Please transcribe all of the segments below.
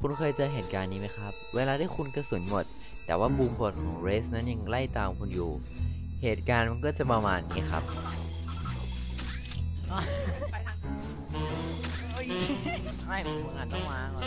คุณเคยเจอเหตุการณ์นี้ไหมครับ เวลาที่คุณกระสุนหมด แต่ว่า Boom Bot ของ Raze นั้นยังไล่ตามคุณอยู่ เหตุการณ์มันก็จะประมาณนี้ครับ ไม่มึงอาจต้องมาก่อน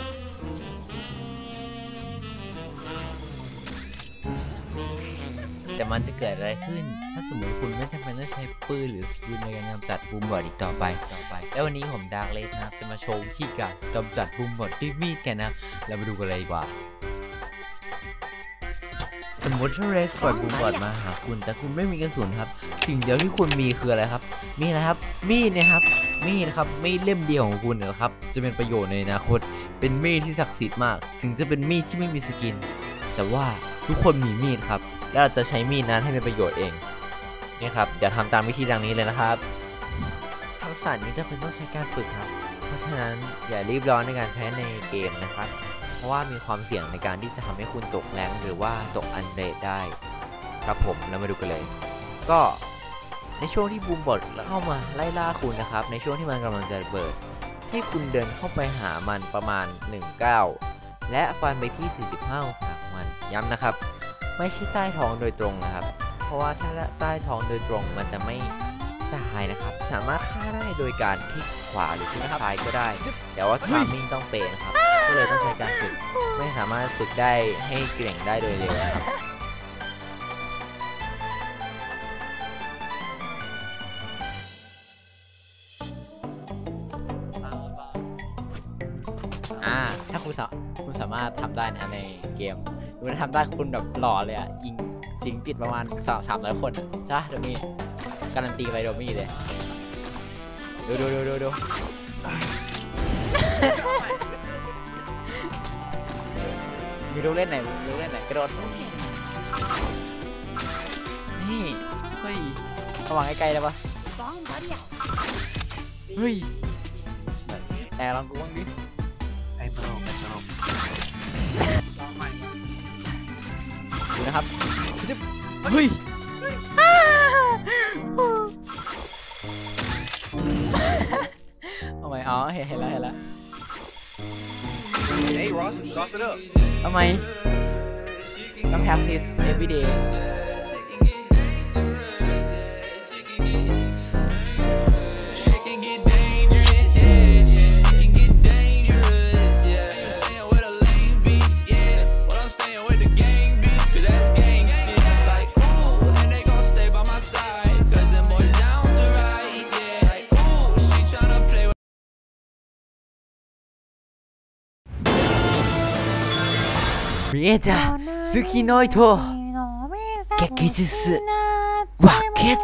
แต่มันจะเกิดอะไรขึ้น ถ้าสมมติคุณไม่จำเป็นต้องใช้ปืนหรือ skill ในการกำจัด Boom Bot อีกต่อไปต่อไป แล้ววันนี้ผมดาร์กเลสนะครับจะมาโชว์วิธีการกำจัด Boom Bot ด้วยมีดกันนะเรามาดูกันเลยดีกว่า สมมติถ้า Raze ปล่อย Boom Bot มาหาคุณ แต่คุณไม่มีกระสุนครับ สิ่งเดียวที่คุณมีคืออะไรครับมีนะครับ มีดนะครับมีดนะครับมีดเล่มเดียวของคุณนะครับ จะเป็นประโยชน์ในอนาคต เป็นมีดที่ศักดิ์สิทธิ์มาก ถึงจะเป็นมีดที่ไม่มี skin แต่ว่าทุกคนมีมีดครับ แล้วเราจะใช้มีดนั้นให้เป็นประโยชน์เองนี่ครับเดี๋ยวทำตามวิธีดังนี้เลยนะครับ ทักษะนี้จะเป็นต้องใช้การฝึกครับ เพราะฉะนั้นอย่ารีบร้อนในการใช้ในเกมนะครับ เพราะว่ามีความเสี่ยงในการที่จะทำให้คุณตกแรงหรือว่าตกอันเรดได้ ครับผมแล้วมาดูกันเลย ก็ในช่วงที่บูมบอดเข้ามาไล่ล่าคุณนะครับ ในช่วงที่มันกำลังจะเบิด ให้คุณเดินเข้าไปหามันประมาณ1ก้าและฟันไปที่ 45 องศาของมัน ย้ำนะครับ ไม่ใช่ใต้ท้องโดยตรงนะครับ เพราะว่าถ้าใต้ท้องโดยตรงมันจะไม่ตายนะครับ สามารถฆ่าได้โดยการพลิกขวาหรือพลิกซ้ายก็ได้ แต่ว่าทามมิ่งต้องเป๊ะนะครับ ก็เลยต้องใช้การฝึก ไม่สามารถฝึกได้ให้เก่งได้โดยเร็วนะครับ อ่า ถ้าคุณสาคุณสามารถทำได้นะในเกมคุณทำได้คุณแบบหล่อเลยอะยิงยิงติดประมาณสามสามร้อยคนใช่โดมี่การันตีไปโดมี่เลยดูดูดูดูดูมีลูกเล่นไหนมีลูกเล่นไหนกระโดดนี่เฮ้ยระวังใกล้ๆได้ปะเฮ้ยแอร์ลองกูบ้างดิ ดูนะครับซึบเฮ้ยทำไมอ๋อเห็นเห็นแล้วเห็นแล้ว Hey Ross sauce it up ทำไมต้อง practice every day 見えた。月の糸。激術。わけつ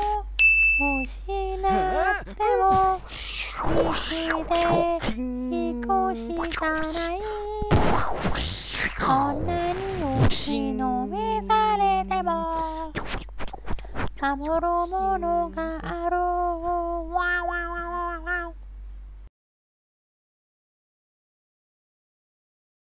失っても。生きていくしかないこんなに押しのめされても。守るものがあるわわわ